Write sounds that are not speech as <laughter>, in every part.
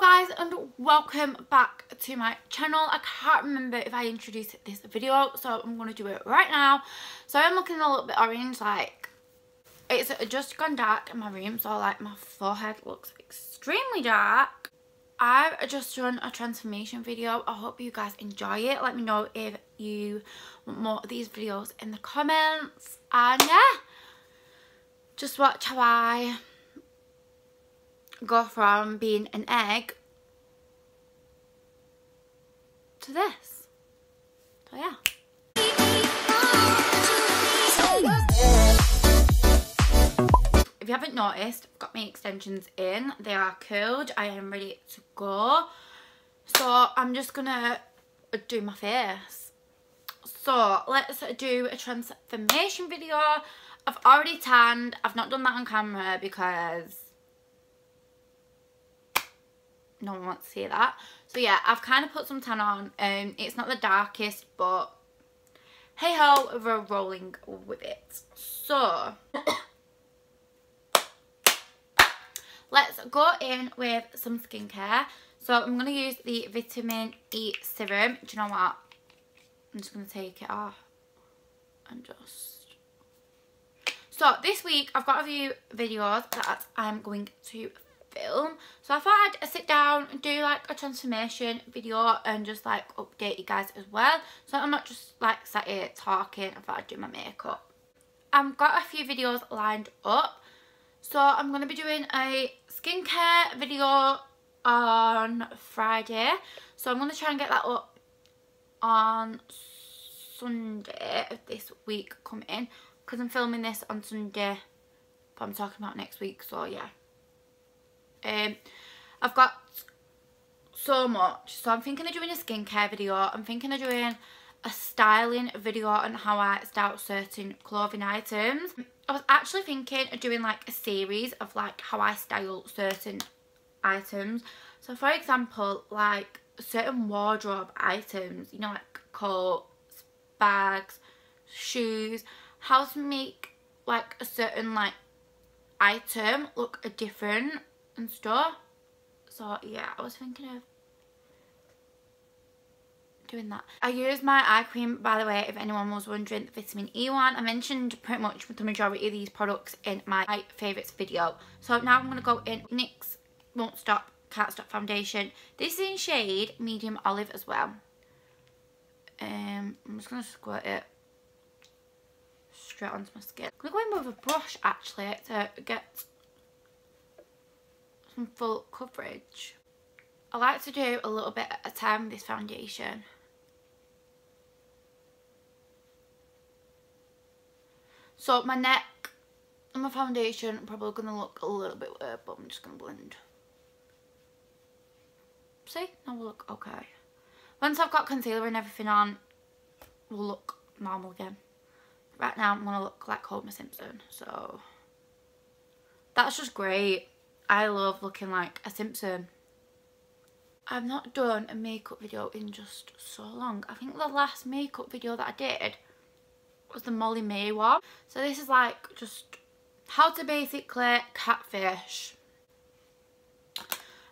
Guys and welcome back to my channel. I can't remember if I introduced this video so I'm going to do it right now. So I'm looking a little bit orange like it's just gone dark in my room so like my forehead looks extremely dark. I've just done a transformation video. I hope you guys enjoy it. Let me know if you want more of these videos in the comments. And yeah, just watch how I go from being an egg to this. So yeah. If you haven't noticed, I've got my extensions in. They are curled. I am ready to go. So I'm just gonna do my face. So let's do a transformation video. I've already tanned. I've not done that on camera because no one wants to see that. So yeah, I've kind of put some tan on. Um, it's not the darkest, but hey ho, we're rolling with it. So, <coughs> let's go in with some skincare. So I'm going to use the Vitamin E Serum. Do you know what? I'm just going to take it off and just... So this week I've got a few videos that I'm going to film. So I thought I'd sit down and do like a transformation video and just like update you guys as well. So I'm not just like sat here talking, I thought I'd do my makeup. I've got a few videos lined up. So I'm going to be doing a skincare video on Friday. So I'm going to try and get that up on Sunday of this week coming. Because I'm filming this on Sunday. But I'm talking about next week. So yeah. Um, I've got so much. So I'm thinking of doing a skincare video. I'm thinking of doing a styling video on how I style certain clothing items. I was actually thinking of doing like a series of like how I style certain items. So for example, like certain wardrobe items, you know, like coats, bags, shoes, how to make like a certain like item look a different and stuff. So yeah, I was thinking of doing that. I use my eye cream, by the way, if anyone was wondering, the vitamin E one. I mentioned pretty much the majority of these products in my favourites video. So now I'm going to go in NYX Won't Stop Can't Stop Foundation. This is in shade Medium Olive as well. Um, I'm just going to squirt it straight onto my skin. I'm going to go in with a brush actually to get some full coverage. I like to do a little bit at a time with this foundation. So my neck and my foundation probably going to look a little bit weird, but I'm just going to blend. See? Now will look okay. Once I've got concealer and everything on, we'll look normal again. Right now I'm going to look like Homer Simpson, so that's just great. I love looking like a Simpson. I've not done a makeup video in just so long. I think the last makeup video that I did was the Molly-Mae one. So this is like just how to basically catfish.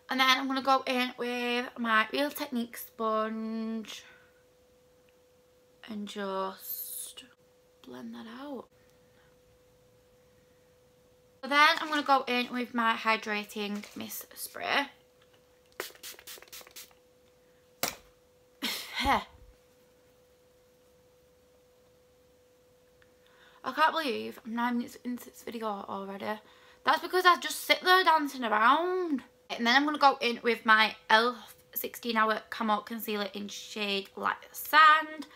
And then I'm going to go in with my Real Technique sponge and just blend that out. Then I'm going to go in with my Hydrating Mist Spray. <laughs> I can't believe I'm nine minutes into this video already. That's because I just sit there dancing around. And then I'm going to go in with my e.l.f. 16 Hour Camo Concealer in shade Light Sand.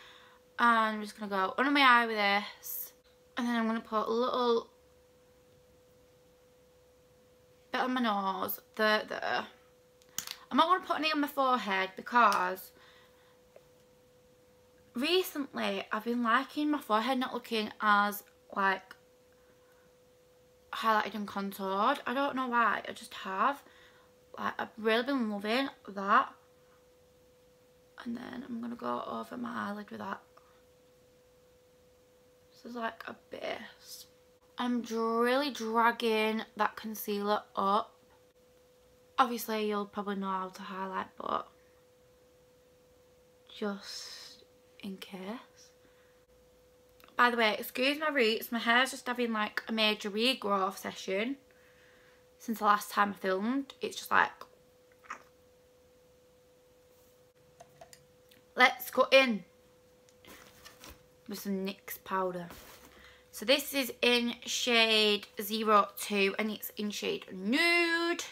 And I'm just going to go under my eye with this. And then I'm going to put a little bit on my nose, there, there. I'm not going to put any on my forehead because recently I've been liking my forehead not looking as like highlighted and contoured. I don't know why, I just have. Like I've really been loving that. And then I'm going to go over my eyelid with that. This is like a base. I'm really dragging that concealer up Obviously, you'll probably know how to highlight, but just in case. By the way, excuse my roots, my hair's just having like a major regrowth session since the last time I filmed. It's just like... Let's go in with some NYX powder. So this is in shade 02 and it's in shade Nude.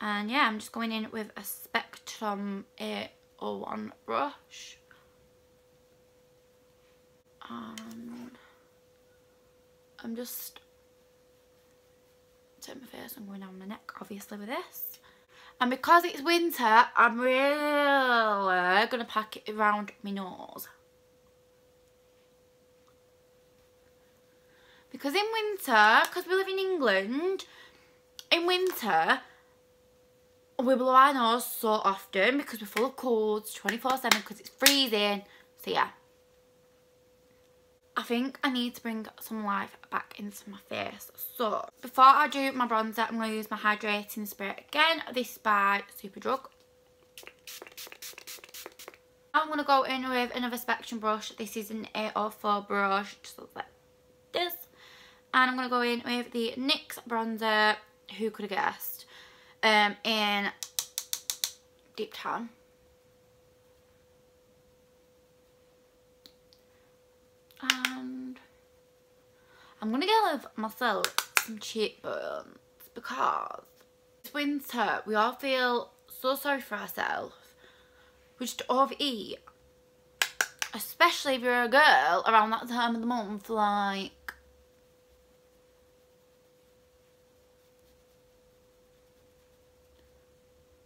And yeah, I'm just going in with a Spectrum 801 brush. And I'm just taking my face and going down my neck obviously with this. And because it's winter, I'm really going to pack it around my nose. Because in winter, because we live in England, in winter, we blow our nose so often because we're full of colds 24-7 because it's freezing. So yeah. I think I need to bring some life back into my face. So, before I do my bronzer, I'm going to use my hydrating spray again. This is by Superdrug. I'm going to go in with another Spectrum brush. This is an 804 brush. Just like this. And I'm going to go in with the NYX bronzer. Who could have guessed? Um, in Deep Tan. And I'm going to give myself some cheekbones because it's winter. We all feel so sorry for ourselves. We just overeat. Especially if you're a girl around that time of the month, like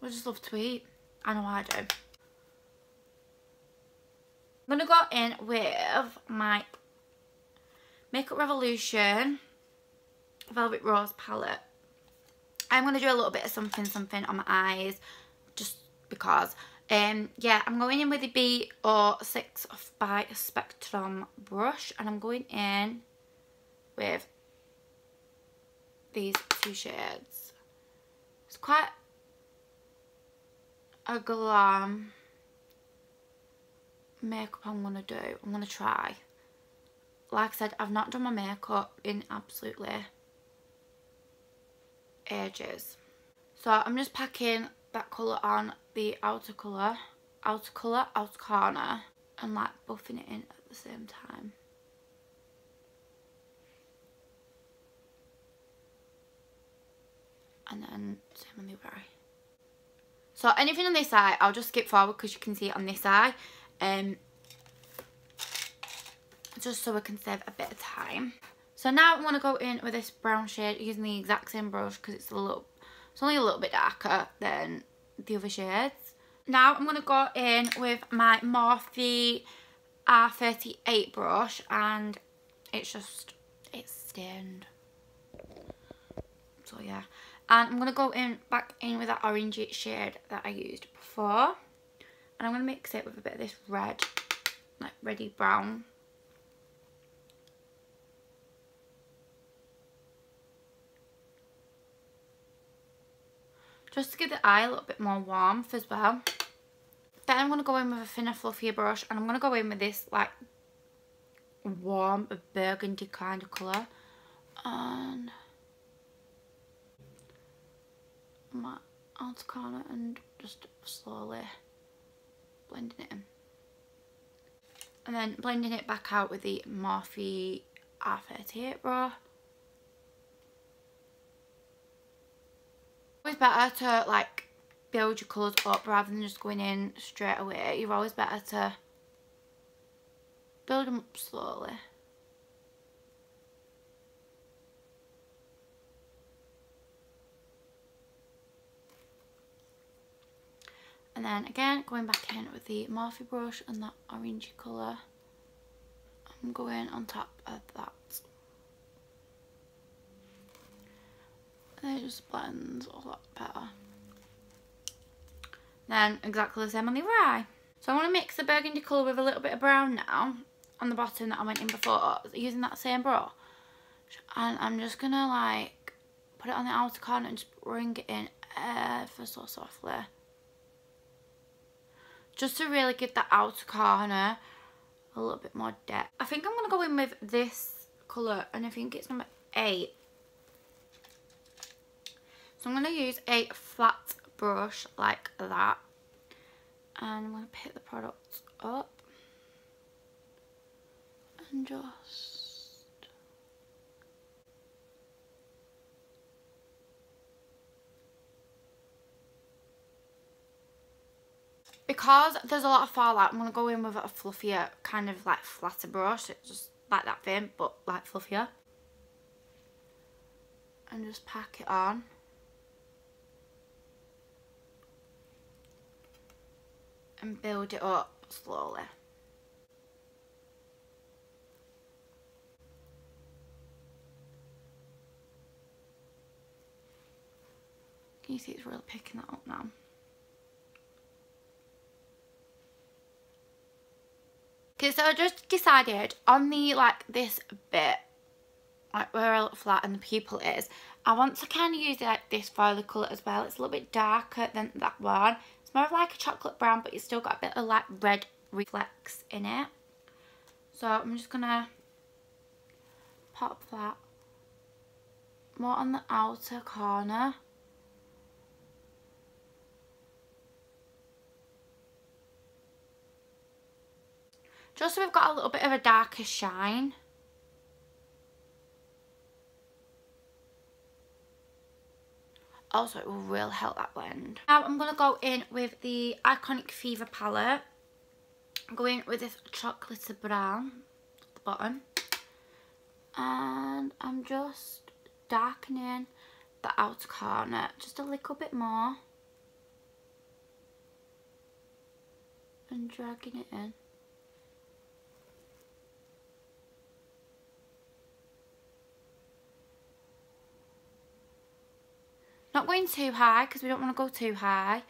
I just love to eat. I know I do. I'm going to go in with my Makeup Revolution Velvet Rose palette. I'm going to do a little bit of something something on my eyes just because. Um, yeah, I'm going in with the B06 by Spectrum brush and I'm going in with these two shades. It's quite glam makeup I'm going to do. I'm going to try. Like I said, I've not done my makeup in absolutely ages. So I'm just packing that colour on the outer colour, outer colour, outer corner and like buffing it in at the same time. And then same on the other eye. So anything on this side, I'll just skip forward because you can see it on this side. Um, just so we can save a bit of time. So now I'm to go in with this brown shade using the exact same brush because it's a little, it's only a little bit darker than the other shades. Now I'm going to go in with my Morphe R38 brush and it's just, it's stained. So yeah. And I'm going to go in back in with that orangey shade that I used before. And I'm going to mix it with a bit of this red, like reddy brown. Just to give the eye a little bit more warmth as well. Then I'm going to go in with a thinner, fluffier brush. And I'm going to go in with this, like, warm burgundy kind of colour. And my outer corner and just slowly blending it in. And then blending it back out with the Morphe R38 brush. Always better to like build your colours up rather than just going in straight away. You're always better to build them up slowly. And then again, going back in with the Morphe brush and that orangey colour. I'm going on top of that. And it just blends a lot better. Then exactly the same on the other eye. So I want to mix the burgundy colour with a little bit of brown now on the bottom that I went in before using that same brush. And I'm just going to like put it on the outer corner and just bring it in ever so softly. Just to really give the outer corner a little bit more depth. I think I'm going to go in with this colour and I think it's number 8. So I'm going to use a flat brush like that. And I'm going to pick the product up. And just... Because there's a lot of fallout, I'm going to go in with a fluffier, kind of like flatter brush. It's just like that thin, but like fluffier. And just pack it on. and build it up slowly. Can you see it's really picking that up now? Okay, so I just decided on the, like, this bit, like where I look flat and the pupil is, I want to kind of use like this violet colour as well. It's a little bit darker than that one. It's more of like a chocolate brown, but it's still got a bit of like red reflex in it. So I'm just going to pop that more on the outer corner. Just so we've got a little bit of a darker shine. Also, it will really help that blend. Now I'm going to go in with the Iconic Fever palette. I'm going with this chocolate brown at the bottom. And I'm just darkening the outer corner just a little bit more. And dragging it in. Not going too high because we don't want to go too high.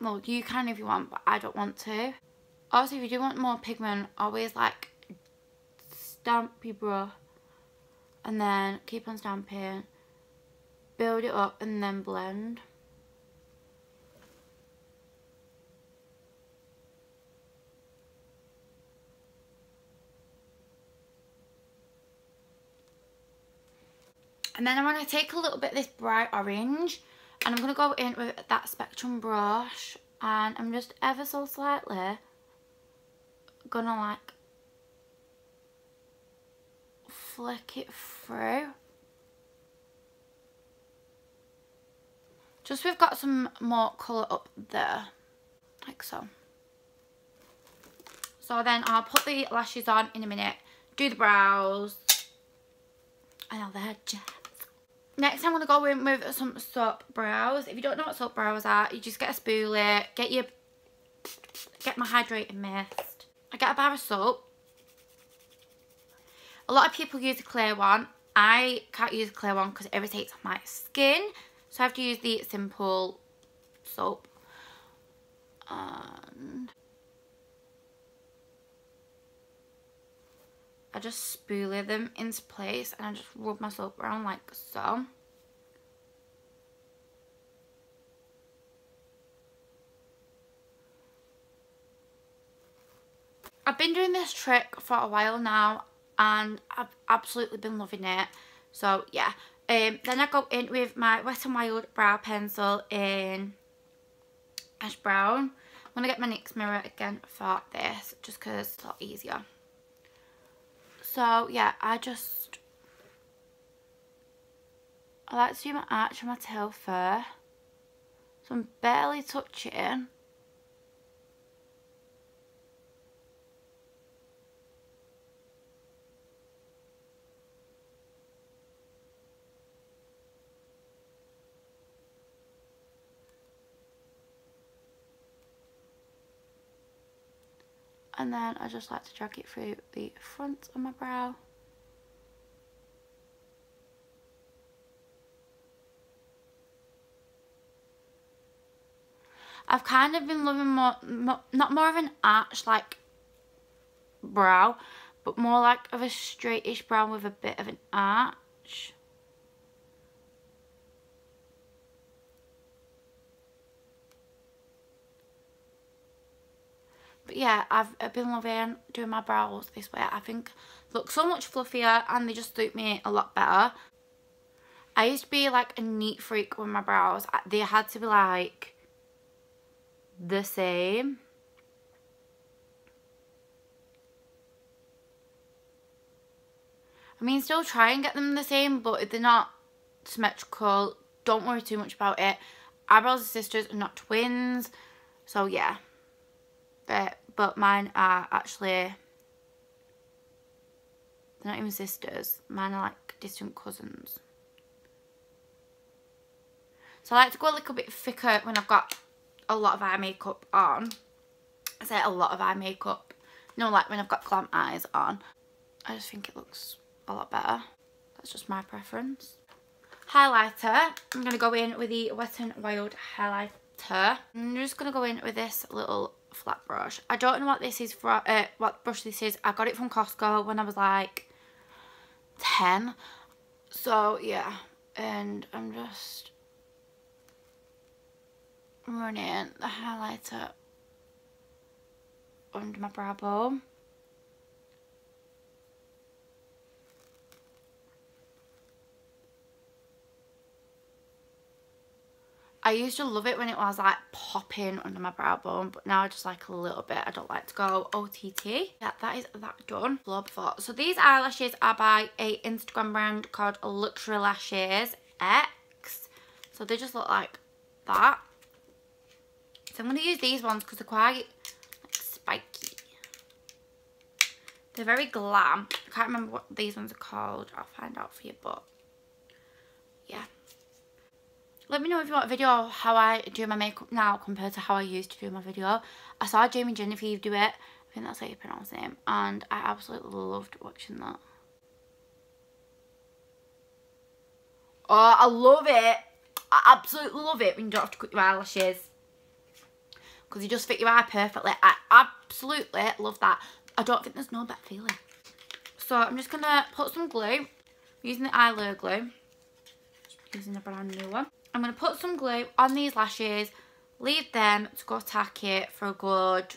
Well, you can if you want, but I don't want to. Also, if you do want more pigment, always like stamp your brush and then keep on stamping, build it up and then blend. And then I'm going to take a little bit of this bright orange and I'm going to go in with that Spectrum brush and I'm just ever so slightly going to like flick it through. Just we've got some more colour up there, like so. So then I'll put the lashes on in a minute, do the brows, and all that jazz. Next I'm going to go in with some soap brows. If you don't know what soap brows are, you just get a spoolie, get your, get my hydrating mist. I get a bar of soap. A lot of people use a clear one. I can't use a clear one because it irritates my skin. So I have to use the simple soap. And I just spoolie them into place and I just rub my soap around like so. I've been doing this trick for a while now and I've absolutely been loving it. So yeah. Um, then I go in with my Wet n Wild brow pencil in ash brown. I'm going to get my NYX mirror again for this just because it's a lot easier. So yeah, I just I like to do my arch on my tail fur. So I'm barely touching. And then I just like to drag it through the front of my brow. I've kind of been loving more, more, not more of an arch like brow but more like of a straightish brow with a bit of an arch But yeah, I've, I've been loving doing my brows this way. I think look so much fluffier and they just suit me a lot better. I used to be like a neat freak with my brows. They had to be like the same. I mean, still try and get them the same, but if they're not symmetrical, don't worry too much about it. Eyebrows are sisters not twins. So, yeah. But, but mine are actually, they're not even sisters. Mine are like distant cousins. So I like to go a little bit thicker when I've got a lot of eye makeup on. I say a lot of eye makeup. Know, like when I've got glam eyes on. I just think it looks a lot better. That's just my preference. Highlighter. I'm going to go in with the Wet n Wild highlighter. I'm just going to go in with this little flat brush. I don't know what this is for, uh, what brush this is. I got it from Costco when I was like 10. So yeah, and I'm just running the highlighter under my brow bone. I used to love it when it was like popping under my brow bone but now I just like a little bit. I don't like to go OTT. Yeah, that is that done. before. So these eyelashes are by a Instagram brand called Luxury Lashes X. So they just look like that. So I'm going to use these ones because they're quite like, spiky. They're very glam. I can't remember what these ones are called. I'll find out for you, but. Let me know if you want a video of how I do my makeup now compared to how I used to do my video. I saw Jamie Genevieve do it. I think that's how you pronounce it. And I absolutely loved watching that. Oh, I love it. I absolutely love it when you don't have to cut your eyelashes. Because you just fit your eye perfectly. I absolutely love that. I don't think there's no better feeling. So I'm just going to put some glue. using the eye glue. Using a brand new one. I'm going to put some glue on these lashes, leave them to go tacky for a good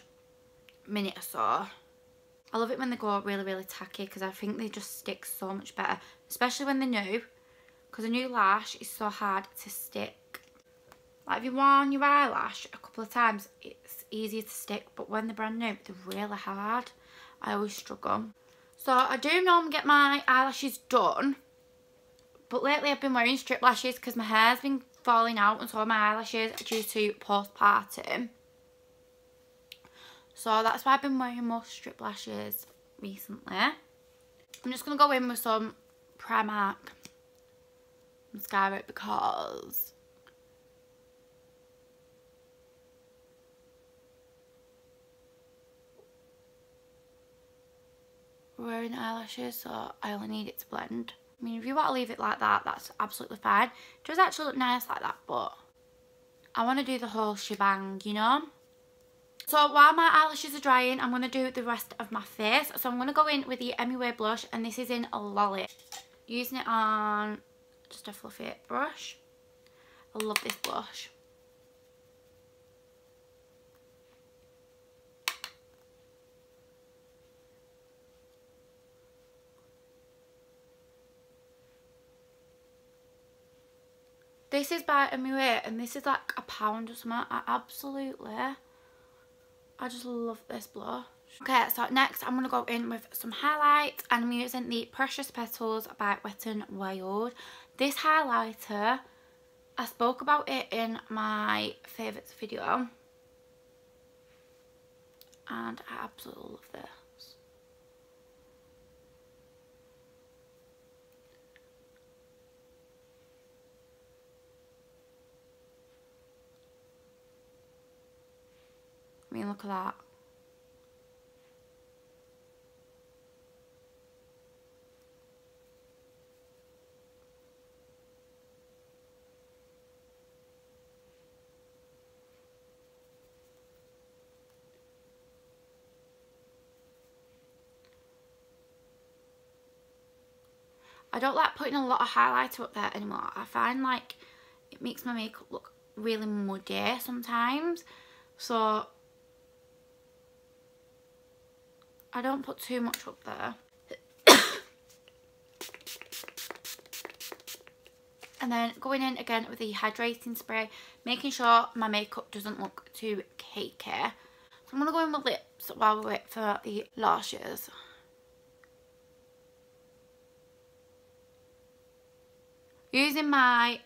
minute or so. I love it when they go really, really tacky because I think they just stick so much better, especially when they're new because a new lash is so hard to stick. Like if you worn your eyelash a couple of times, it's easier to stick, but when they're brand new, they're really hard. I always struggle. So I do normally get my eyelashes done, but lately I've been wearing strip lashes because my hair's been falling out and so my eyelashes due to postpartum. So that's why I've been wearing more strip lashes recently. I'm just going to go in with some Primark mascara because wearing eyelashes so I only need it to blend. I mean, if you want to leave it like that, that's absolutely fine. It does actually look nice like that, but I want to do the whole shebang, you know? So while my eyelashes are drying, I'm going to do the rest of my face. So I'm going to go in with the MUA blush, and this is in a Lolly. Using it on just a fluffy brush. I love this blush. This is by MUA and this is like a pound or something. I absolutely, I just love this blush. Okay, so next I'm going to go in with some highlights and I'm using the Precious Petals by Wet n Wild. This highlighter, I spoke about it in my favourites video and I absolutely love this. I mean, look at that. I don't like putting a lot of highlighter up there anymore. I find like it makes my makeup look really muddy sometimes. So I don't put too much up there. <coughs> and then going in again with the hydrating spray, making sure my makeup doesn't look too cakey. So I'm going to go in with lips while we wait for the lashes. Using my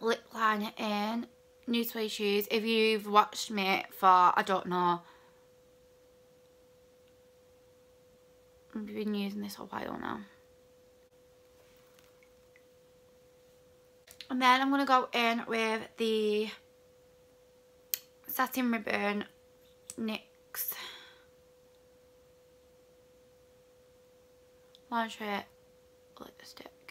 lip liner in New Suede Shoes. If you've watched me for, I don't know, I've been using this a while now. And then I'm going to go in with the Satin Ribbon NYX Lingerie Lipstick.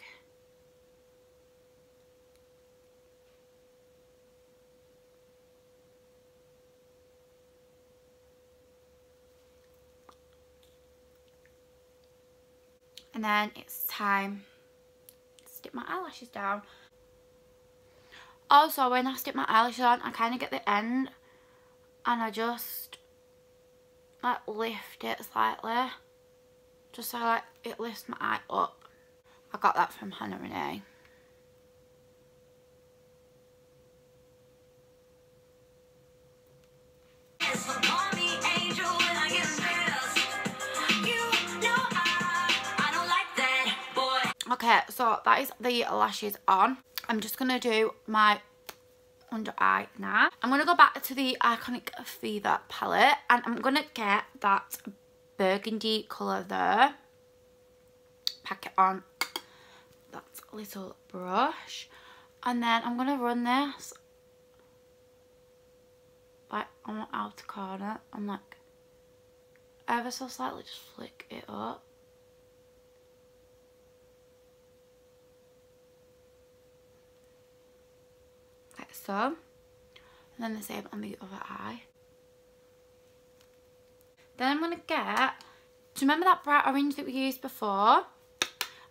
And then it's time to stick my eyelashes down. Also, when I stick my eyelashes on, I kind of get the end and I just like lift it slightly. Just so like it lifts my eye up. I got that from Hannah Renee. Okay, so that is the lashes on. I'm just going to do my under eye now. I'm going to go back to the Iconic Fever palette and I'm going to get that burgundy colour there. Pack it on that little brush. And then I'm going to run this like on the outer corner and like ever so slightly just flick it up. So. And then the same on the other eye. Then I'm going to get, do you remember that bright orange that we used before?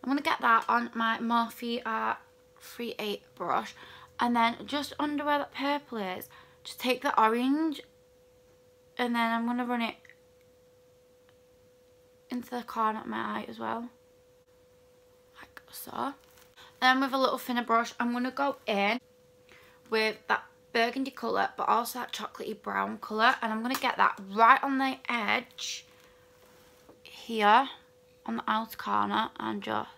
I'm going to get that on my Morphe Art 38 brush. And then just under where that purple is, just take the orange and then I'm going to run it into the corner of my eye as well. Like so. Then with a little thinner brush, I'm going to go in with that burgundy colour but also that chocolatey brown colour. And I'm going to get that right on the edge here on the outer corner and just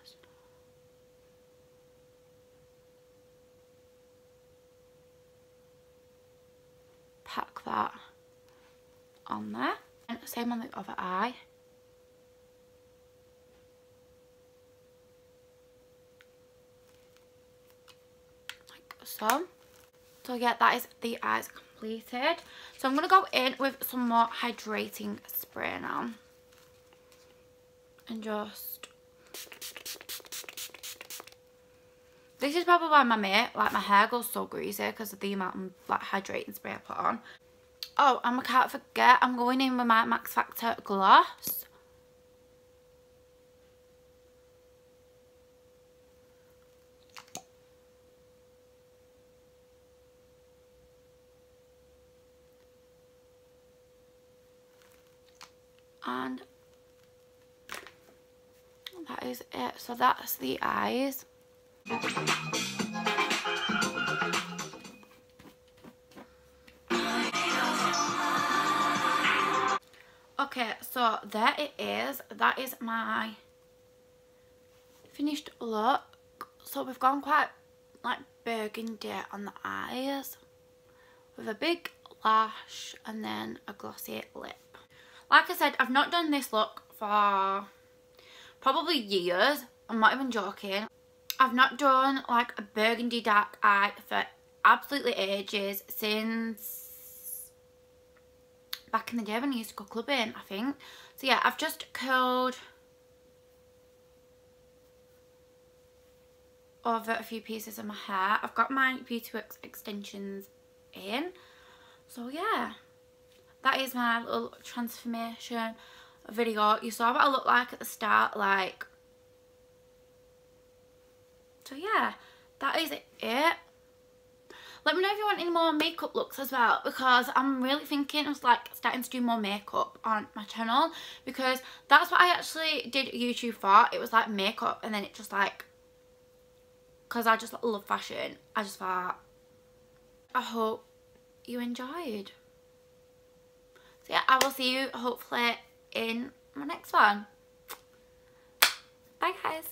pack that on there. And same on the other eye. Like so so yeah, that is the eyes completed. So I'm going to go in with some more hydrating spray now. And just... This is probably why my mate, like my hair goes so greasy because of the amount of like hydrating spray I put on. Oh, and I can't forget, I'm going in with my Max Factor gloss. And that is it. So that's the eyes. Okay so there it is. That is my finished look. So we've gone quite like burgundy on the eyes. With a big lash and then a glossy lip like I said, I've not done this look for probably years. I'm not even joking. I've not done like a burgundy dark eye for absolutely ages since back in the day when I used to go clubbing, I think. So yeah, I've just curled over a few pieces of my hair. I've got my Beauty Works extensions in. So yeah that is my little transformation video. You saw what I look like at the start, like. So yeah, that is it. Let me know if you want any more makeup looks as well because I'm really thinking of like starting to do more makeup on my channel because that's what I actually did YouTube for. It was like makeup and then it just like, because I just love fashion, I just thought, I hope you enjoyed. So yeah, I will see you hopefully in my next one. Bye guys.